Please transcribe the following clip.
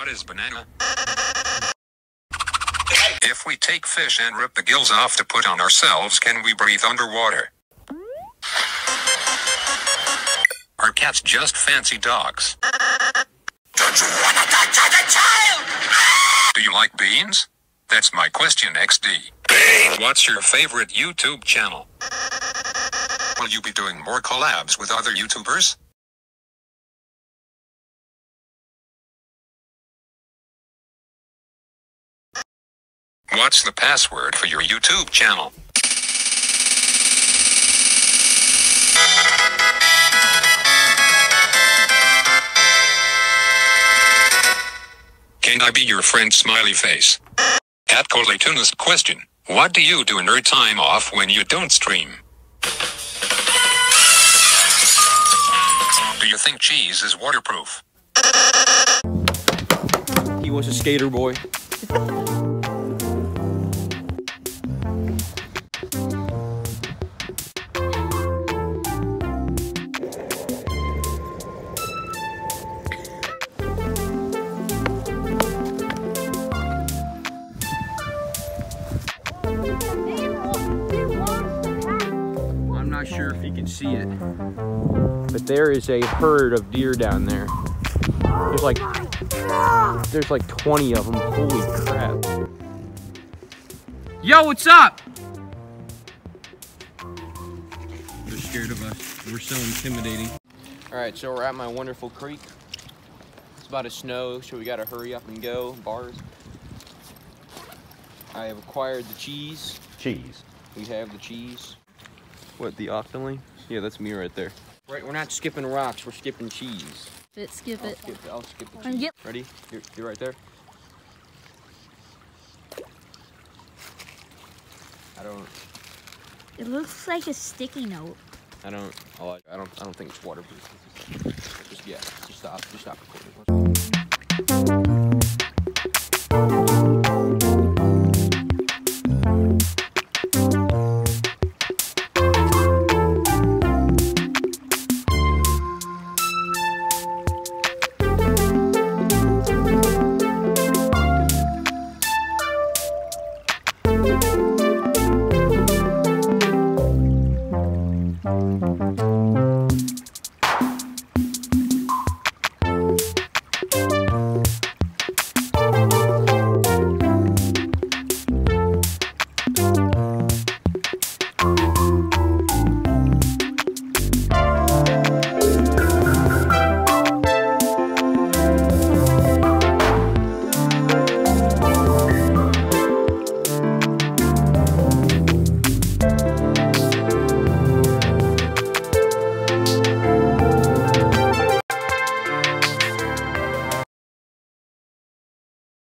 What is banana? If we take fish and rip the gills off to put on ourselves, can we breathe underwater? Are cats just fancy dogs? Don't you wanna touch child? Do you like beans? That's my question, XD. What's your favorite YouTube channel? Will you be doing more collabs with other YouTubers? What's the password for your YouTube channel? Can I be your friend, smiley face? At ColeToonist question, what do you do in your time off when you don't stream? Do you think cheese is waterproof? He was a skater boy. I'm not sure if you can see it, but there is a herd of deer down there. There's like there's like 20 of them. Holy crap. Yo, what's up? They're scared of us. We're so intimidating. All right, so we're at my wonderful creek. It's about to snow, so we gotta hurry up and go. Bars. I have acquired the cheese. Cheese. We have the cheese. What, the octoling? Yeah, that's me right there. Right, we're not skipping rocks, we're skipping cheese. It, skip I'll it. skip, I'll skip the cheese. yep. Ready? You're, you're right there. I don't, It looks like a sticky note. I don't, oh, I I don't, I don't think it's waterproof. Just, yeah, just stop, just stop recording.